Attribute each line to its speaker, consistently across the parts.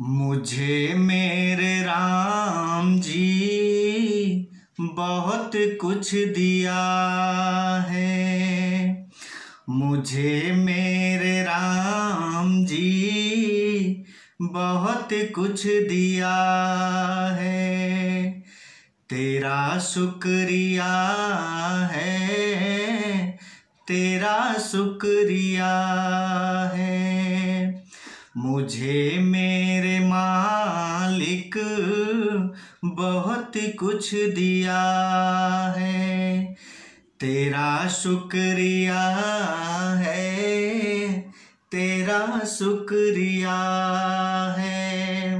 Speaker 1: मुझे मेरे राम जी बहुत कुछ दिया है। मुझे मेरे राम जी बहुत कुछ दिया है। तेरा शुक्रिया है, तेरा शुक्रिया है। मुझे मेरे मालिक बहुत कुछ दिया है। तेरा शुक्रिया है, तेरा शुक्रिया है।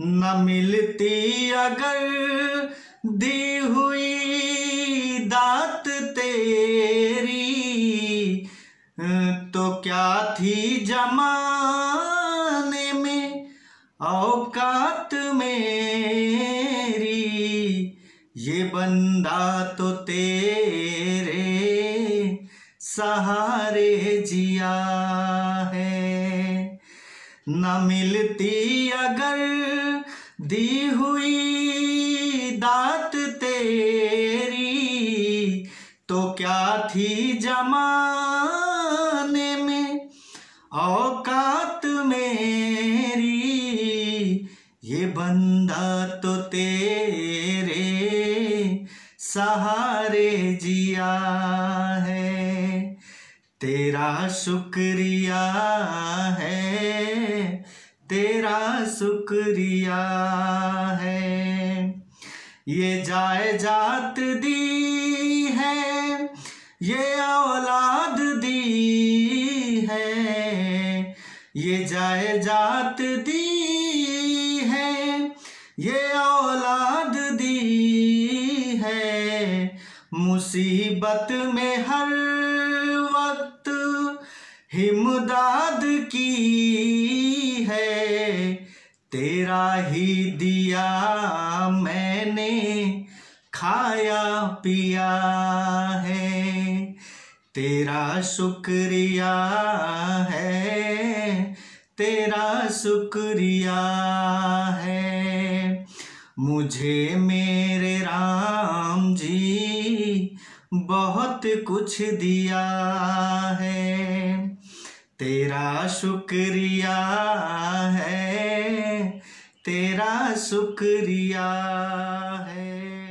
Speaker 1: न मिलती अगर दी हुई दात जमाने में औकात मेरी। ये बंदा तो तेरे सहारे जिया है। न मिलती अगर दी हुई दात तेरी तो क्या थी जमा सहारे जिया है, तेरा शुक्रिया है, तेरा शुक्रिया है। ये जाए जात दी है, ये औलाद दी है, ये जाए जात दी है, ये औलाद मुसीबत में हर वक्त हिमदाद की है। तेरा ही दिया मैंने खाया पिया है। तेरा शुक्रिया है। तेरा शुक्रिया है। मुझे मेरे राम बहुत कुछ दिया है। तेरा शुक्रिया है तेरा शुक्रिया है।